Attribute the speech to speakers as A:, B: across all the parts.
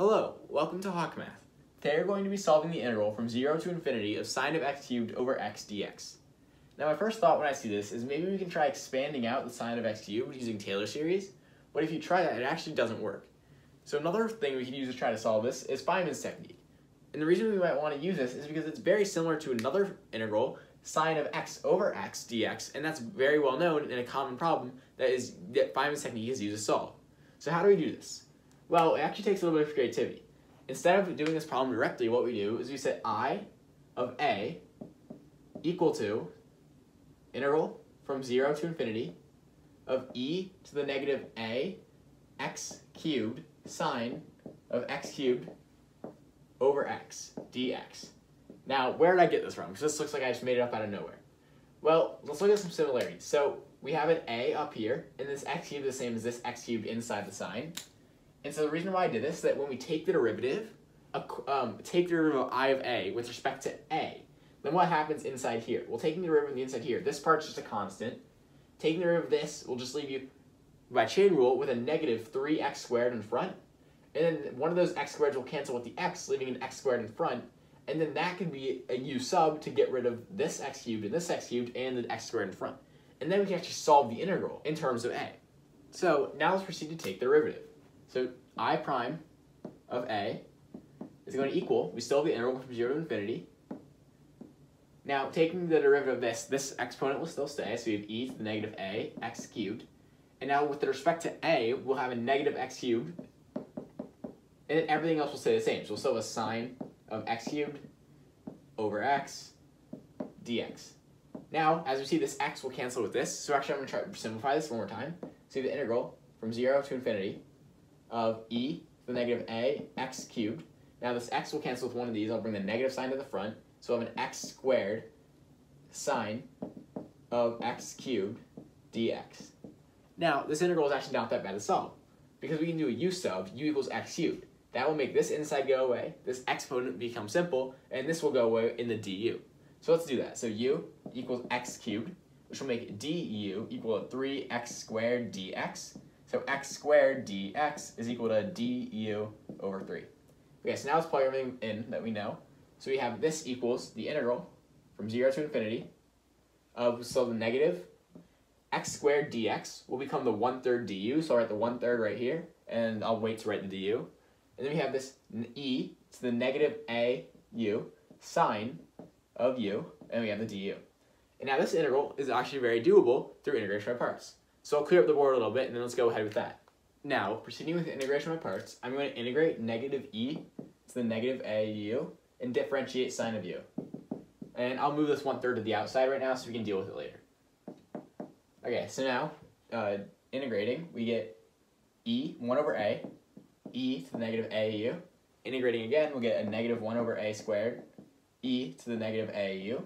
A: Hello, welcome to Hawk Math. Today we're going to be solving the integral from 0 to infinity of sine of x cubed over x dx. Now my first thought when I see this is maybe we can try expanding out the sine of x cubed using Taylor series, but if you try that, it actually doesn't work. So another thing we can use to try to solve this is Feynman's technique. And the reason we might want to use this is because it's very similar to another integral, sine of x over x dx, and that's very well known in a common problem that is that Feynman's technique is used to solve. So how do we do this? Well, it actually takes a little bit of creativity. Instead of doing this problem directly, what we do is we set i of a equal to integral from 0 to infinity of e to the negative a x cubed sine of x cubed over x dx. Now, where did I get this from? Because this looks like I just made it up out of nowhere. Well, let's look at some similarities. So we have an a up here, and this x cubed is the same as this x cubed inside the sine. And so the reason why I did this is that when we take the derivative, um, take the derivative of i of a with respect to a, then what happens inside here? Well, taking the derivative the inside here, this part's just a constant. Taking the derivative of this will just leave you, by chain rule, with a negative 3x squared in front. And then one of those x squareds will cancel with the x, leaving an x squared in front. And then that can be a u sub to get rid of this x cubed and this x cubed and the x squared in front. And then we can actually solve the integral in terms of a. So now let's proceed to take the derivative. So i prime of a is going to equal, we still have the integral from 0 to infinity. Now, taking the derivative of this, this exponent will still stay, so we have e to the negative a, x cubed. And now with respect to a, we'll have a negative x cubed, and then everything else will stay the same. So we'll still have a sine of x cubed over x dx. Now, as we see, this x will cancel with this, so actually I'm going to try to simplify this one more time. So we have the integral from 0 to infinity of e to the negative a x cubed. Now this x will cancel with one of these. I'll bring the negative sign to the front. So I have an x squared sine of x cubed dx. Now this integral is actually not that bad to solve because we can do a u sub, u equals x cubed. That will make this inside go away, this exponent become simple, and this will go away in the du. So let's do that. So u equals x cubed, which will make du equal to 3x squared dx. So x squared dx is equal to du over 3. Okay, so now let's plug everything in that we know. So we have this equals the integral from 0 to infinity of, so the negative x squared dx will become the 1 third du. So I'll write the 1 third right here, and I'll wait to write the du. And then we have this e to the negative a u sine of u, and we have the du. And now this integral is actually very doable through integration by parts. So I'll clear up the board a little bit, and then let's go ahead with that. Now, proceeding with the integration by parts, I'm going to integrate negative e to the negative au and differentiate sine of u. And I'll move this one third to the outside right now so we can deal with it later. Okay, so now, uh, integrating, we get e, 1 over a, e to the negative au. Integrating again, we'll get a negative 1 over a squared, e to the negative au.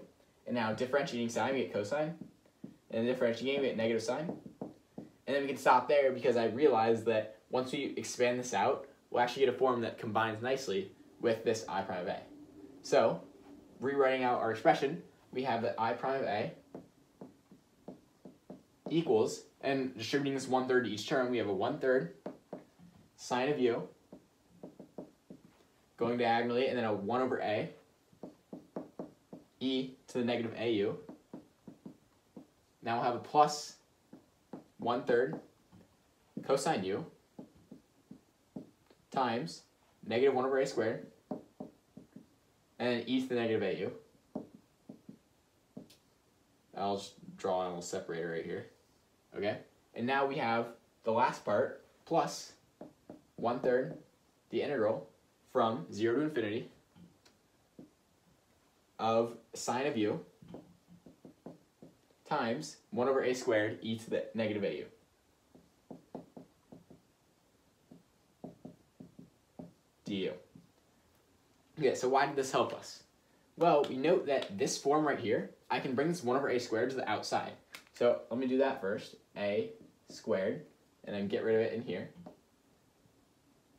A: And now differentiating sine, we get cosine. And differentiating, we get negative sine. And then we can stop there because I realized that once we expand this out, we'll actually get a form that combines nicely with this i prime of a. So, rewriting out our expression, we have that i prime of a equals, and distributing this one third to each term, we have a one third sine of u going diagonally, and then a 1 over a e to the negative au. Now we'll have a plus one third cosine u times negative 1 over a squared and e to the negative au. I'll just draw a little separator right here. Okay? And now we have the last part plus one third the integral from 0 to infinity of sine of u times 1 over a squared e to the negative au. du. Okay, so why did this help us? Well, we note that this form right here, I can bring this 1 over a squared to the outside. So let me do that first. a squared, and then get rid of it in here.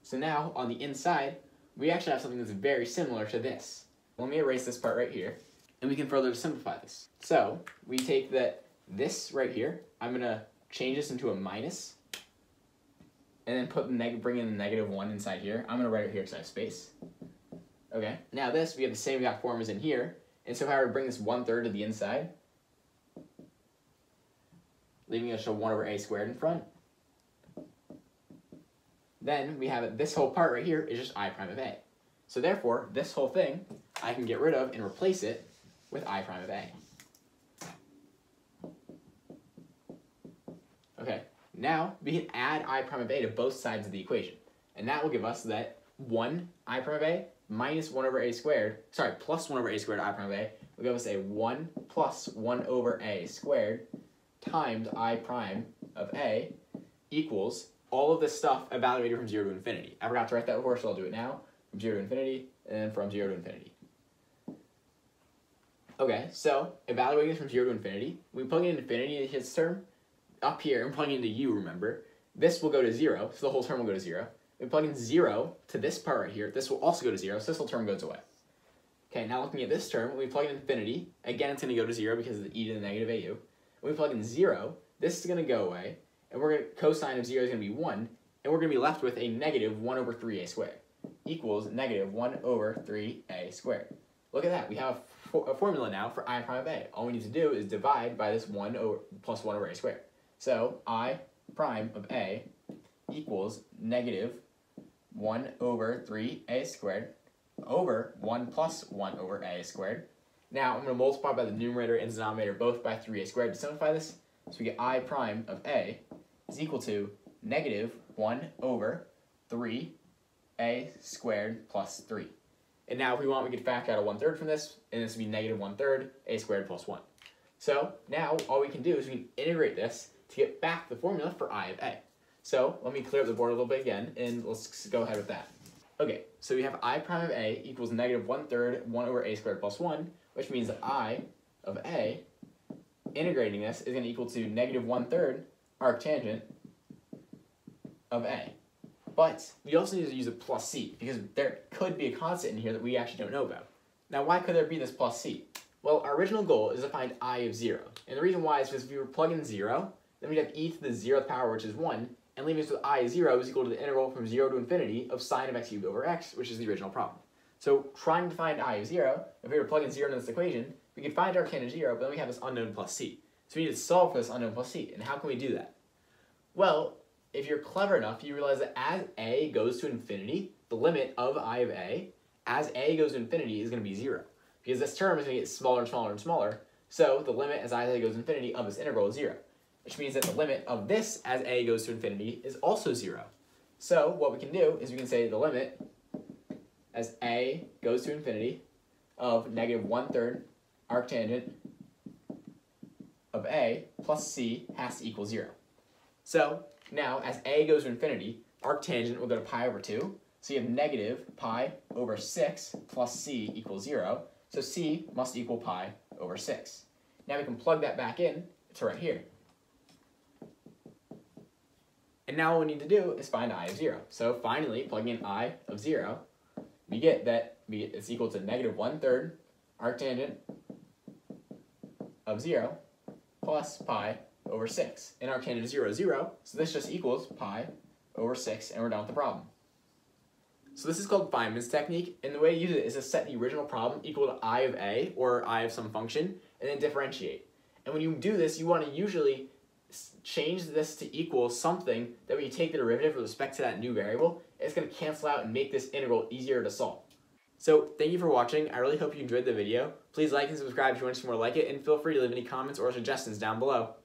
A: So now, on the inside, we actually have something that's very similar to this. Let me erase this part right here, and we can further simplify this. So, we take that this right here, I'm to change this into a minus, and then put neg bring in the negative 1 inside here. I'm to write it here because I have space. Okay, now this, we have the same exact form as in here. And so if I were to bring this 1 third to the inside, leaving us a 1 over a squared in front, then we have it, this whole part right here is just i prime of a. So therefore, this whole thing, I can get rid of and replace it with i prime of a. Okay, now we can add i prime of a to both sides of the equation. And that will give us that 1 i prime of a minus 1 over a squared, sorry, plus 1 over a squared i prime of a, will give us a 1 plus 1 over a squared times i prime of a equals all of this stuff evaluated from 0 to infinity. I forgot to write that before, so I'll do it now. From 0 to infinity, and from 0 to infinity. Okay, so evaluating this from 0 to infinity, we plug in infinity into this term, up here, and plug into u, remember, this will go to 0, so the whole term will go to 0. We plug in 0 to this part right here, this will also go to 0, so this whole term goes away. Okay, now looking at this term, when we plug in infinity, again it's going to go to 0 because of the e to the negative au. When we plug in 0, this is going to go away, and we're going to, cosine of 0 is going to be 1, and we're going to be left with a negative 1 over 3a squared equals negative 1 over 3a squared. Look at that, we have a, a formula now for i prime of a. All we need to do is divide by this 1 over plus 1 over a squared. So i prime of a equals negative 1 over 3a squared over 1 plus 1 over a squared. Now I'm going to multiply by the numerator and denominator both by 3a squared to simplify this. So we get i prime of a is equal to negative 1 over 3a squared plus 3. And now if we want, we could factor out a 1 third from this, and this would be negative 1 third a squared plus 1. So now all we can do is we can integrate this to get back the formula for i of a. So let me clear up the board a little bit again, and let's go ahead with that. Okay, so we have i prime of a equals negative 1 third 1 over a squared plus 1, which means that i of a, integrating this, is going to equal to negative 1 third arctangent of A. But we also need to use a plus C, because there could be a constant in here that we actually don't know about. Now, why could there be this plus C? Well, our original goal is to find i of 0. And the reason why is because if we were plugging 0, then we'd have e to the 0th power, which is 1, and leaving us with i of 0 is equal to the integral from 0 to infinity of sine of x cubed over x, which is the original problem. So trying to find i of 0, if we were plugging 0 into this equation, we could find arctangent 0, but then we have this unknown plus c. So we need to solve for this unknown plus c. And how can we do that? Well, if you're clever enough, you realize that as a goes to infinity, the limit of i of a, as a goes to infinity, is going to be 0. Because this term is going to get smaller and smaller and smaller, so the limit as i goes to infinity of this integral is 0. Which means that the limit of this as a goes to infinity is also 0. So what we can do is we can say the limit as a goes to infinity of negative one-third arctangent of a plus c has to equal 0. So now, as a goes to infinity, arctangent will go to pi over 2. So you have negative pi over 6 plus c equals 0. So c must equal pi over 6. Now we can plug that back in to right here. And now all we need to do is find i of 0. So finally, plugging in i of 0, we get that it's equal to negative 1 third arctangent of 0 plus pi over 6. And arctangent is 0, 0, so this just equals pi over 6, and we're done with the problem. So this is called Feynman's technique, and the way you use it is to set the original problem equal to i of a, or i of some function, and then differentiate. And when you do this, you want to usually change this to equal something that when you take the derivative with respect to that new variable, it's going to cancel out and make this integral easier to solve. So thank you for watching. I really hope you enjoyed the video. Please like and subscribe if you want to see more like it, and feel free to leave any comments or suggestions down below.